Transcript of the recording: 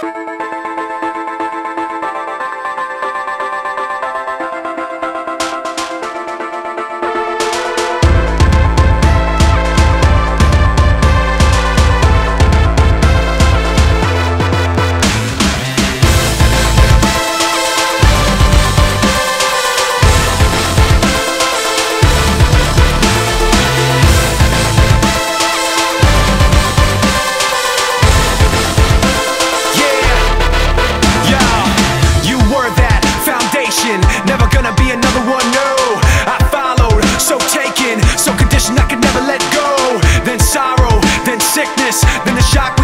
Bye. nation. Never gonna be another one, no. I followed, so taken So conditioned I could never let go. Then sorrow, then sickness Then the shock